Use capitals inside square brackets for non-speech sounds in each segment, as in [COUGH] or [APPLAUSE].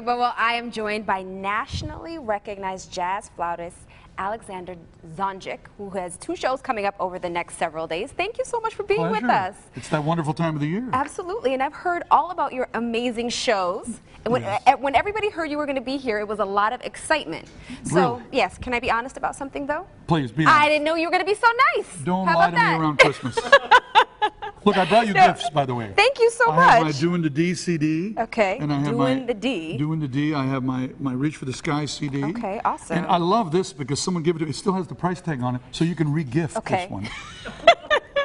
Well, I am joined by nationally recognized jazz flautist Alexander Zonjic, who has two shows coming up over the next several days. Thank you so much for being Pleasure. with us. It's that wonderful time of the year. Absolutely, and I've heard all about your amazing shows. And when, Yes. uh, when everybody heard you were going to be here, it was a lot of excitement. So, Really? yes, can I be honest about something though? Please be I didn't know you were going to be so nice. Don't How lie to that? me around Christmas. [LAUGHS] Look, I brought you No. gifts, by the way. Thank so I have my much. Doing the D CD. Okay, And I have Doing my the D. Doing the D. I have my, my Reach for the Sky CD. Okay, awesome. And I love this because someone gave it to me. It still has the price tag on it, so you can re-gift Okay. this one. [LAUGHS]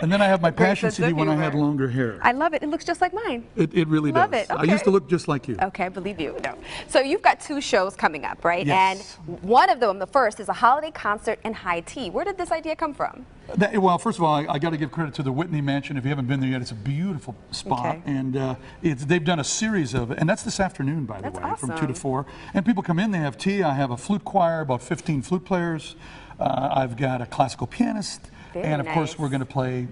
and then I have my Passion CD when I had longer hair. I love it. It looks just like mine. it, it really Love does. it. I used to look just like you. Okay, I believe you. No. So you've got two shows coming up, right? Yes. And one of them, the first, is a holiday concert in high tea. Where did this idea come from? That- well, first of all, I, I got to give credit to the Whitney Mansion. If you haven't been there yet, it's a beautiful spot, Okay. and uh, it's they've done a series of, and that's this afternoon, by the That's way, from two to four. And people come in, they have tea. I have a flute choir, about 15 flute players. Uh, I've got a classical pianist, Very and of course, we're going to play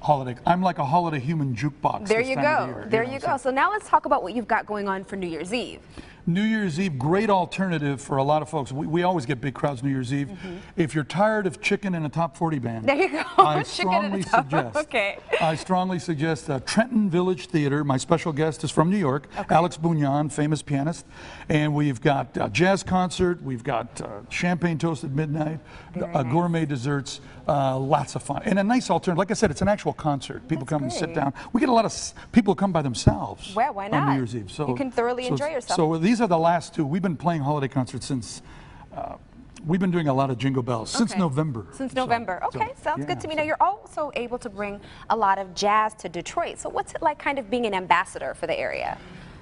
holiday. I'm like a holiday human jukebox. There you go. year, There know, you so- go. So now let's talk about what you've got going on for New Year's Eve. New Year's Eve, great alternative for a lot of folks. We, we always get big crowds New Year's Eve. If you're tired of chicken in a top 40 band. There you go. I [LAUGHS] Chicken in a strongly suggest. okay. I strongly suggest uh, Trenton Village Theater. My special guest is from New York, Alex Bugnon, famous pianist, and we've got a jazz concert. We've got uh, champagne toast at midnight, uh, nice. gourmet desserts, uh, lots of fun, and a nice alternative. Like I said, it's an actual concert. People That's come and sit down. We get a lot of s- people come by themselves. Well, why On not? New Year's Eve, so You can thoroughly so- enjoy yourself. So these are the last two. We've been playing holiday concerts since. Uh, we've been doing a lot of jingle bells since Okay. November. Since November. so, Okay, sounds yeah, good to me. so- Now you're also able to bring a lot of jazz to Detroit. So what's it like kind of being an ambassador for the area?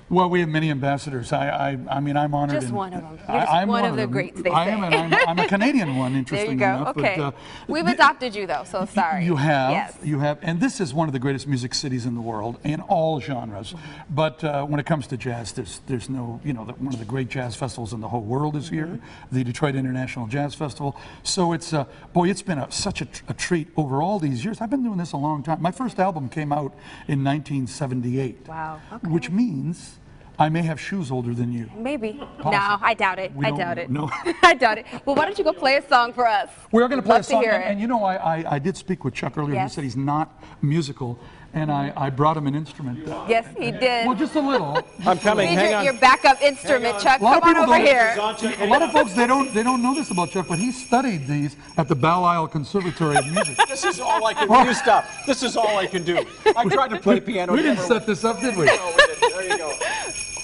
Well, we have many ambassadors. I, I, I mean, I'm honored. Just and- one of 'em. I- You're just I'm one of the them. greats, they I say. am, and I'm, I'm a [LAUGHS] Canadian one. Interesting There Interestingly you go. enough. Okay. But, uh, We've adopted you though, so sorry. You have, Yes. you have, and this is one of the greatest music cities in the world in all genres. Mm-hmm. But uh, when it comes to jazz, there's there's no, you know, the, one of the great jazz festivals in the whole world is here, Mm-hmm. the Detroit International Jazz Festival. So it's, uh, boy, it's been a, such a, tr- a treat over all these years. I've been doing this a long time. My first album came out in 1978. Wow, okay. Which means I may have shoes older than you. Maybe. No, I doubt it. We I doubt it. know. [LAUGHS] I doubt it. Well, why don't you go play a song for us? We're going to play Love a song, To hear and, it. and you know, I, I, I did speak with Chuck earlier. Yes. He said he's not musical, and I, I brought him an instrument. uh, yes, he did. Well, just a little. [LAUGHS] I'm coming. Need Hang your, on. your backup instrument, Chuck. A lot Come of on people over here. [LAUGHS] A lot of folks they don't they don't know this about Chuck, but he studied these at the Belle Isle Conservatory of Music. This is all I can do. Stop. This is all I can do. I tried to play piano. we didn't set this up, did we? There you go. [LAUGHS]